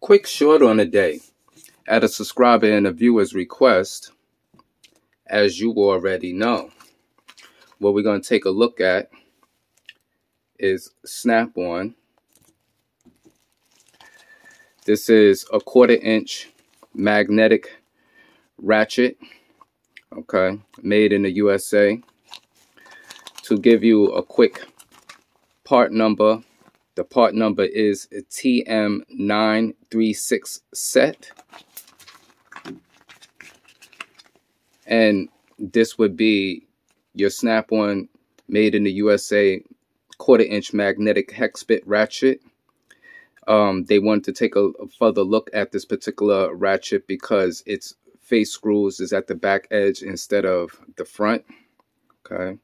Quick short on a day. At a subscriber and a viewer's request, as you already know, what we're going to take a look at is Snap-on. This is a quarter inch magnetic ratchet, okay, made in the USA. To give you a quick part number, the part number is TM936 set. And this would be your Snap-on made in the USA quarter inch magnetic hex bit ratchet. Um, they wanted to take a, a further look at this particular ratchet because its face screws is at the back edge instead of the front. Okay.